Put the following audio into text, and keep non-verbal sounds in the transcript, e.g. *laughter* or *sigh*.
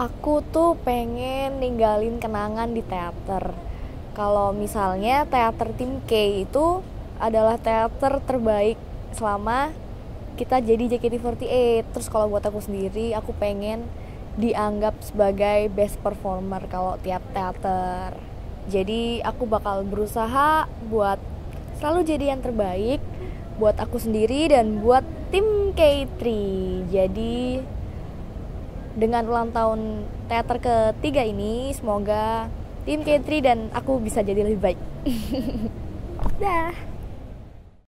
aku tuh pengen ninggalin kenangan di teater. Kalau misalnya teater tim K itu adalah teater terbaik selama kita jadi JKT48 terus kalau buat aku sendiri aku pengen dianggap sebagai best performer kalau tiap teater. Jadi aku bakal berusaha buat selalu jadi yang terbaik buat aku sendiri dan buat tim K3 jadi dengan ulang tahun teater ketiga ini semoga tim K3 dan aku bisa jadi lebih baik. *laughs* Dah